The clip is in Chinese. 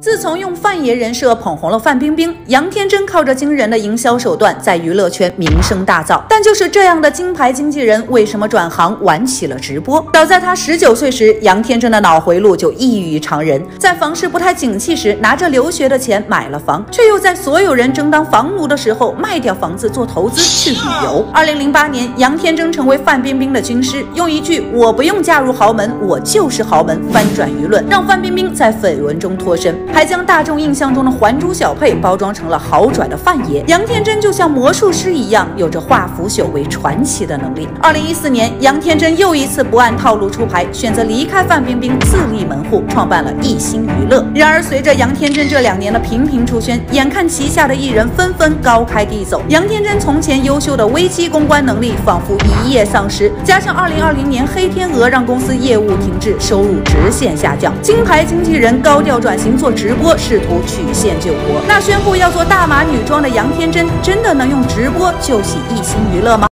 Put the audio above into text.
自从用范爷人设捧红了范冰冰，杨天真靠着惊人的营销手段在娱乐圈名声大噪。但就是这样的金牌经纪人，为什么转行玩起了直播？早在他十九岁时，杨天真的脑回路就异于常人。在房市不太景气时，拿着留学的钱买了房，却又在所有人争当房奴的时候卖掉房子做投资去旅游。二零零八年，杨天真成为范冰冰的军师，用一句“我不用嫁入豪门，我就是豪门”翻转舆论，让范冰冰在绯闻中脱身。还将大众印象中的还珠小配包装成了好拽的范爷。杨天真就像魔术师一样，有着化腐朽为传奇的能力。二零一四年，杨天真又一次不按套路出牌，选择离开范冰冰，自立门户，创办了艺星娱乐。然而，随着杨天真这两年的频频出圈，眼看旗下的艺人纷纷高开低走，杨天真从前优秀的危机公关能力仿佛一夜丧失。加上二零二零年黑天鹅让公司业务停滞，收入直线下降，金牌经纪人高调转型做。直播试图曲线救国，那宣布要做大码女装的杨天真，真的能用直播救起一星娱乐吗？